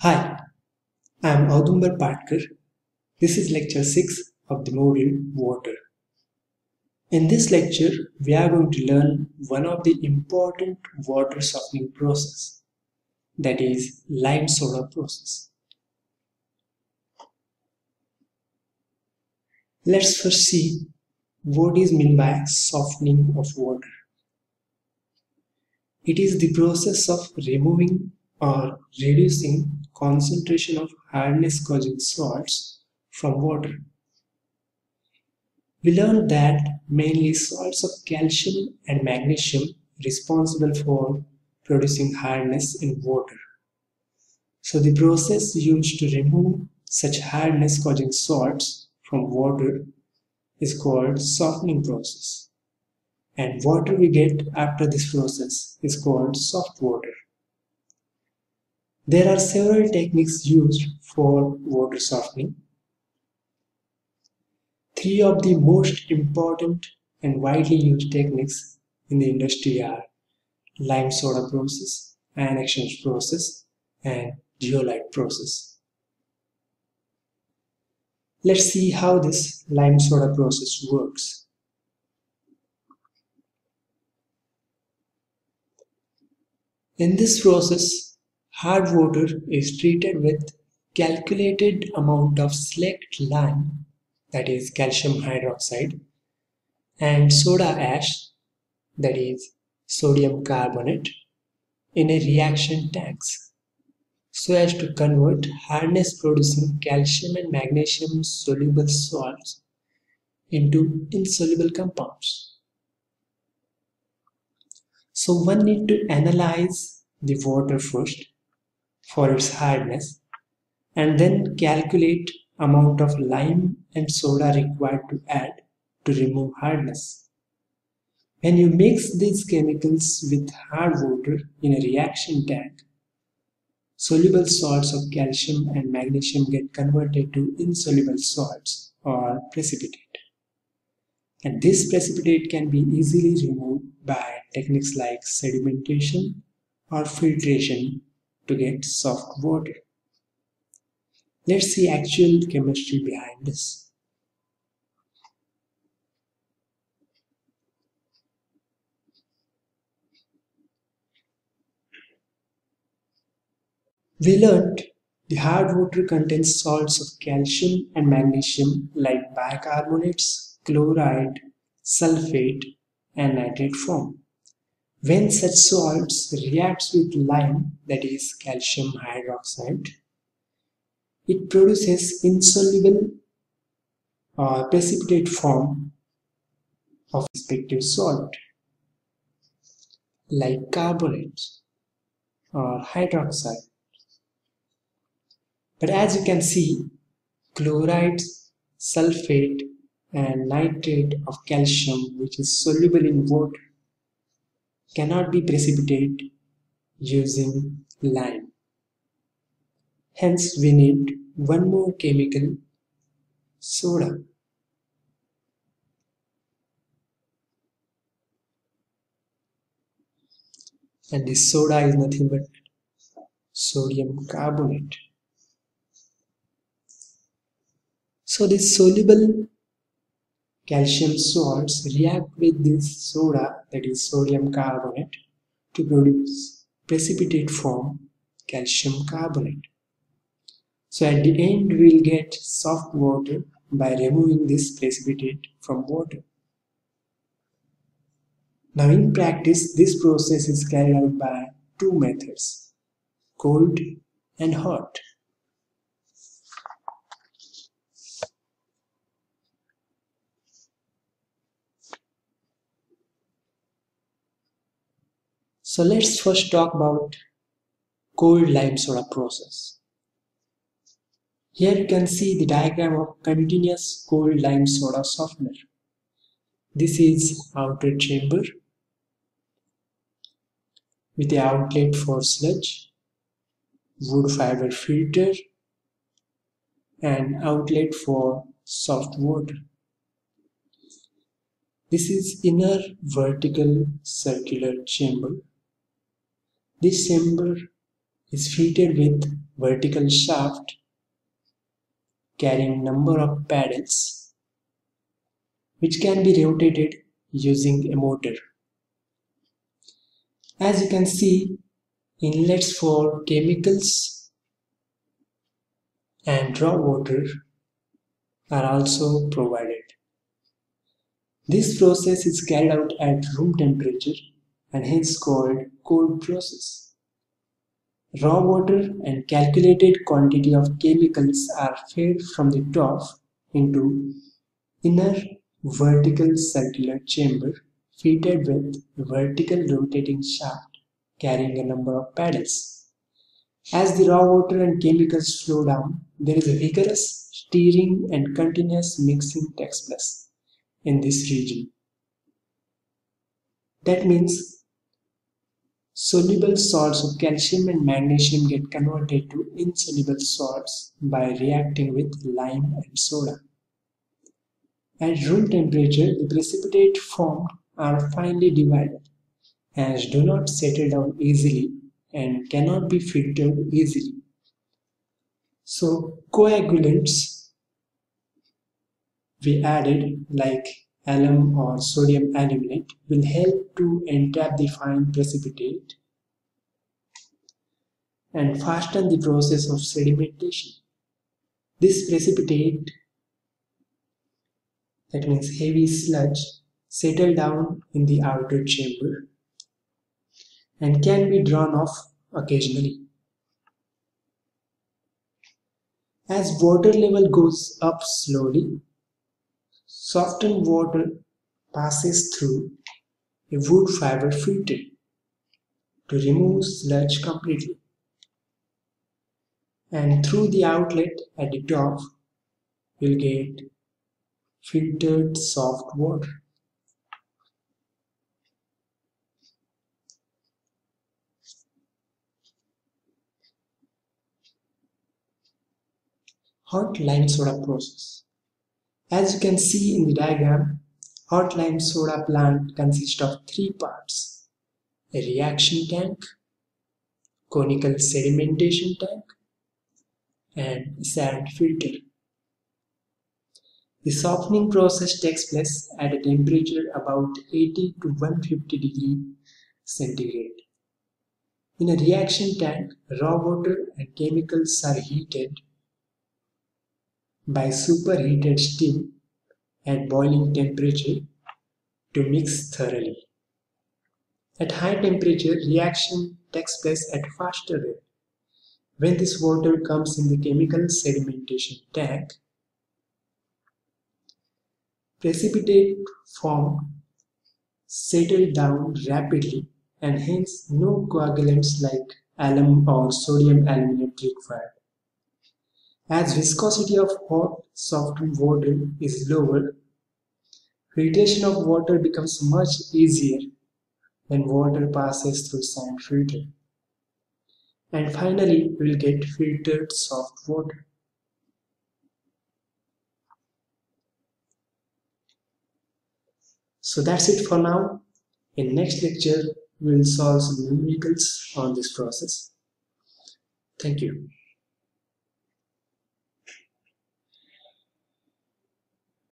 Hi, I am Audumbar Patkar. This is lecture 6 of the module Water. In this lecture, we are going to learn one of the important water softening process that is lime soda process. Let's first see what is meant by softening of water. It is the process of removing or reducing concentration of hardness causing salts from water. We learned that mainly salts of calcium and magnesium responsible for producing hardness in water. So the process used to remove such hardness causing salts from water is called softening process. And water we get after this process is called soft water. There are several techniques used for water softening. Three of the most important and widely used techniques in the industry are lime soda process, ion exchange process, and zeolite process. Let's see how this lime soda process works. In this process, Hard water is treated with calculated amount of slaked lime that is calcium hydroxide and soda ash that is sodium carbonate in a reaction tanks so as to convert hardness producing calcium and magnesium soluble salts into insoluble compounds. So one need to analyze the water first for its hardness and then calculate amount of lime and soda required to add to remove hardness. When you mix these chemicals with hard water in a reaction tank, soluble salts of calcium and magnesium get converted to insoluble salts or precipitate. And this precipitate can be easily removed by techniques like sedimentation or filtration to get soft water. Let's see actual chemistry behind this. We learned the hard water contains salts of calcium and magnesium like bicarbonates, chloride, sulfate, and nitrate form. When such salts reacts with lime, that is calcium hydroxide, it produces insoluble uh, precipitate form of respective salt like carbonate or hydroxide. But as you can see, chloride, sulfate and nitrate of calcium which is soluble in water cannot be precipitate using lime. Hence we need one more chemical soda. And this soda is nothing but sodium carbonate. So this soluble Calcium salts react with this soda that is sodium carbonate to produce precipitate form calcium carbonate. So at the end we'll get soft water by removing this precipitate from water. Now in practice this process is carried out by two methods, cold and hot. So let's first talk about cold lime soda process. Here you can see the diagram of continuous cold lime soda softener. This is outer chamber with the outlet for sludge, wood fiber filter and outlet for soft water. This is inner vertical circular chamber this chamber is fitted with vertical shaft carrying number of paddles which can be rotated using a motor. As you can see, inlets for chemicals and raw water are also provided. This process is carried out at room temperature and hence called cold process. Raw water and calculated quantity of chemicals are fed from the top into inner vertical circular chamber fitted with vertical rotating shaft carrying a number of paddles. As the raw water and chemicals flow down, there is a vigorous stirring and continuous mixing takes place in this region. That means soluble salts of calcium and magnesium get converted to insoluble salts by reacting with lime and soda. At room temperature, the precipitate formed are finely divided as do not settle down easily and cannot be filtered easily. So coagulants we added like alum or sodium aluminate will help to entrap the fine precipitate and fasten the process of sedimentation. This precipitate, that means heavy sludge, settle down in the outer chamber and can be drawn off occasionally. As water level goes up slowly, softened water passes through a wood fiber filter to remove sludge completely. And through the outlet at the top, you'll get filtered soft water. hot lime soda process. As you can see in the diagram, hot lime soda plant consists of three parts. A reaction tank, conical sedimentation tank, and sand filter. The softening process takes place at a temperature about 80 to 150 degree centigrade. In a reaction tank, raw water and chemicals are heated by superheated steam at boiling temperature to mix thoroughly. At high temperature, reaction takes place at faster rate. When this water comes in the conical sedimentation tank, precipitate formed settle down rapidly and hence no coagulants like alum or sodium aluminate required. As viscosity of hot softened water is lower, filtration of water becomes much easier when water passes through sand filter. And finally, we'll get filtered soft water. So that's it for now. In next lecture, we'll solve some numericals on this process. Thank you.